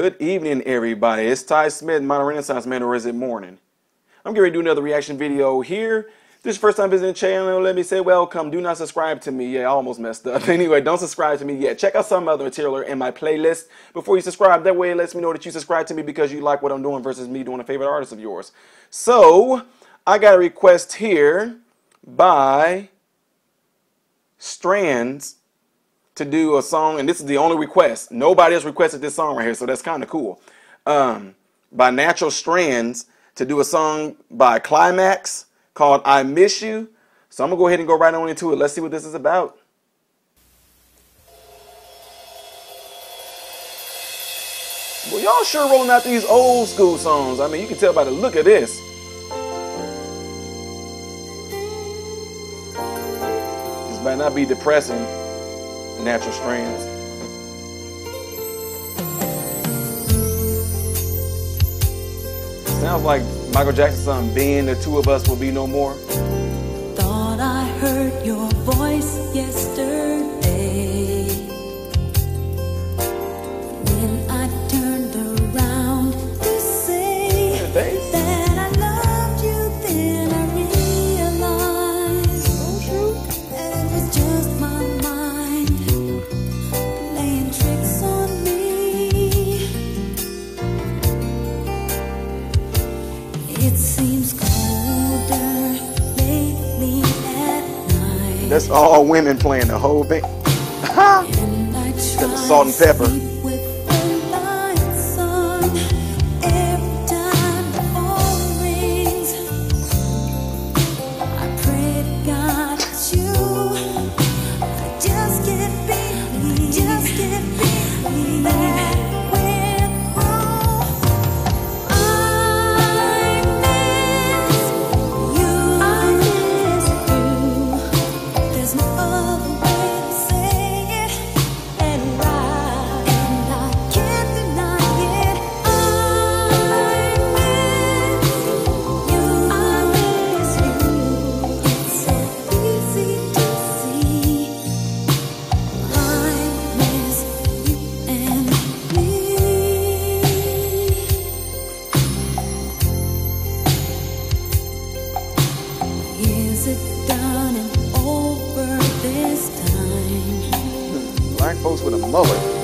Good evening, everybody. It's Ty Smith, Modern Renaissance Man, or is it morning? I'm getting ready to do another reaction video here. This first time visiting the channel. Let me say welcome. Do not subscribe to me. Yeah, I almost messed up. Anyway, don't subscribe to me yet. Check out some other material in my playlist before you subscribe. That way it lets me know that you subscribe to me because you like what I'm doing versus me doing a favorite artist of yours. So, I got a request here by Strands to do a song, and this is the only request. Nobody else requested this song right here, so that's kind of cool. Um, by Natural Strands to do a song by Klymaxx called I Miss You. So I'm going to go ahead and go right on into it. Let's see what this is about. Well, y'all sure rolling out these old school songs. I mean, you can tell by the look of this. This might not be depressing, natural strands. Sounds like Michael Jackson's song, Being the Two of Us Will Be No More. Thought I heard your voice yesterday. When I That's all women playing the whole thing. I the salt and pepper. Black folks with a mullet.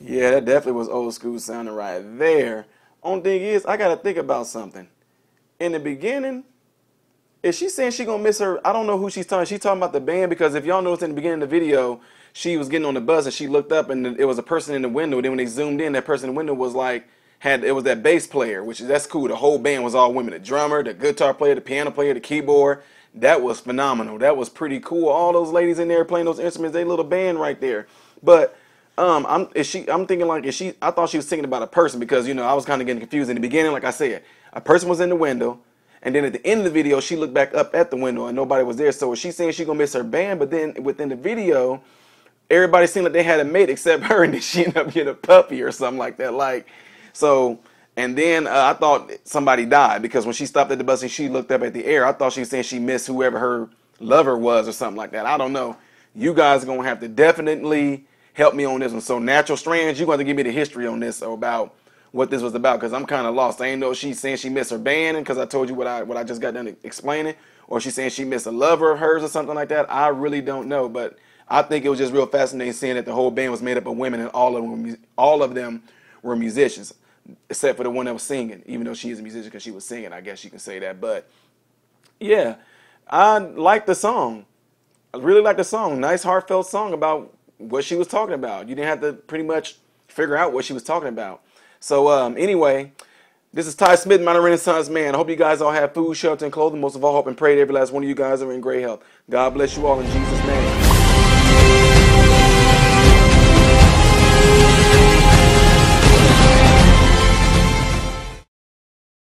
Yeah, that definitely was old school sounding right there. Only thing is, I gotta think about something. In the beginning, is she saying she gonna miss her? I don't know who she's talking. She's talking about the band because if y'all notice in the beginning of the video, she was getting on the bus and she looked up and it was a person in the window. Then when they zoomed in, that person in the window was like had it was that bass player, which is that's cool. The whole band was all women. The drummer, the guitar player, the piano player, the keyboard. That was phenomenal. That was pretty cool. All those ladies in there playing those instruments, they little band right there. But um, I'm is she? I'm thinking like is she? I thought she was thinking about a person because you know I was kind of getting confused in the beginning. Like I said, a person was in the window, and then at the end of the video, she looked back up at the window and nobody was there. So she's saying she gonna miss her band, but then within the video, everybody seemed like they had a mate except her, and then she ended up getting a puppy or something like that. Like so. And then uh, I thought somebody died because when she stopped at the bus and she looked up at the air, I thought she was saying she missed whoever her lover was or something like that. I don't know. You guys are gonna have to definitely help me on this one. So Natural Strands, you're going to give me the history on this about what this was about because I'm kind of lost. I ain't know she's saying she missed her band because I told you what I what I just got done explaining, or she's saying she missed a lover of hers or something like that. I really don't know, but I think it was just real fascinating seeing that the whole band was made up of women and all of them all of them were musicians, except for the one that was singing. Even though she is a musician because she was singing, I guess you can say that. But yeah, I like the song. I really like the song. Nice heartfelt song about what she was talking about. You didn't have to pretty much figure out what she was talking about. So um, anyway, this is Ty Smith, Modern Renaissance Man. I hope you guys all have food, shelter, and clothing. Most of all, hope and pray that every last one of you guys are in great health. God bless you all in Jesus' name.